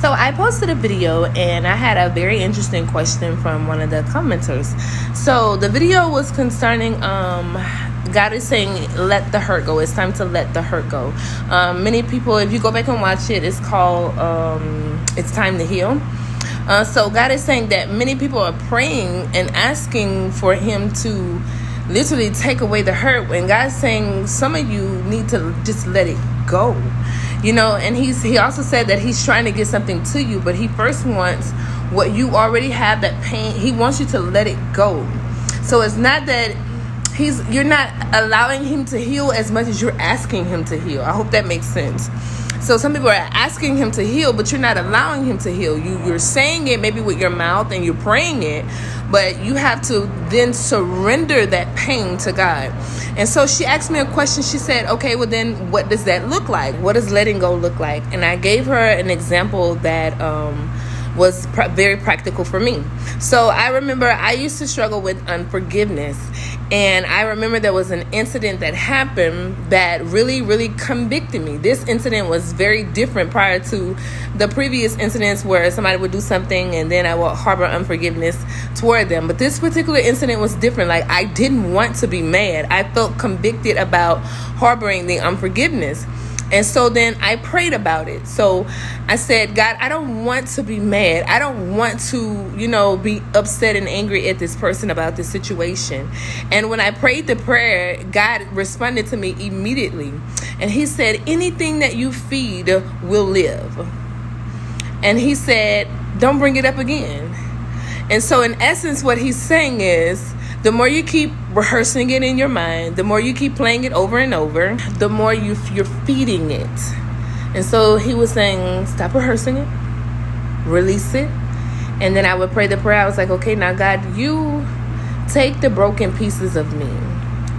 So I posted a video and I had a very interesting question from one of the commenters. So the video was concerning um God is saying let the hurt go. It's time to let the hurt go. Um, many people, if you go back and watch it, it's called um, "It's Time to Heal." Uh, so God is saying that many people are praying and asking for Him to literally take away the hurt. When God's saying some of you need to just let it go you know and he's he also said that he's trying to get something to you but he first wants what you already have that pain. He wants you to let it go. So it's not that he's you're not allowing him to heal as much as you're asking him to heal. I hope that makes sense so some people are asking him to heal but you're not allowing him to heal you you're saying it maybe with your mouth and you're praying it but you have to then surrender that pain to God. And so she asked me a question. She said, Okay, well, then what does that look like? What does letting go look like? And I gave her an example that, um, was pr- very practical for me. So I remember I used to struggle with unforgiveness. And I remember there was an incident that happened that really, really convicted me. This incident was very different prior to the previous incidents where somebody would do something and then I would harbor unforgiveness toward them. But this particular incident was different. Like, I didn't want to be mad, I felt convicted about harboring the unforgiveness. And so then I prayed about it. So I said, God, I don't want to be mad. I don't want to, you know, be upset and angry at this person about this situation. And when I prayed the prayer, God responded to me immediately. And He said, Anything that you feed will live. And He said, Don't bring it up again. And so, in essence, what He's saying is, the more you keep rehearsing it in your mind, the more you keep playing it over and over, the more you you're feeding it. And so he was saying, stop rehearsing it, release it. And then I would pray the prayer. I was like, okay, now God, you take the broken pieces of me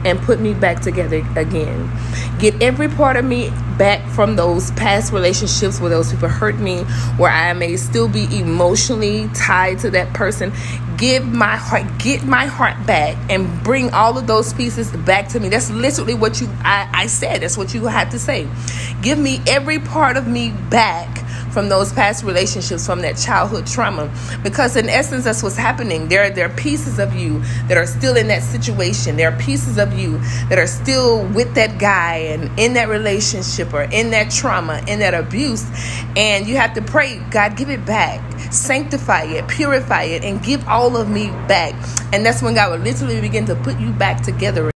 and put me back together again. Get every part of me back from those past relationships where those people hurt me, where I may still be emotionally tied to that person. Give my heart, get my heart back and bring all of those pieces back to me. That's literally what you I, I said. That's what you had to say. Give me every part of me back from those past relationships, from that childhood trauma. Because in essence, that's what's happening. There, there are pieces of you that are still in that situation. There are pieces of you that are still with that guy and in that relationship or in that trauma, in that abuse. And you have to pray, God, give it back. Sanctify it, purify it, and give all of me back. And that's when God will literally begin to put you back together.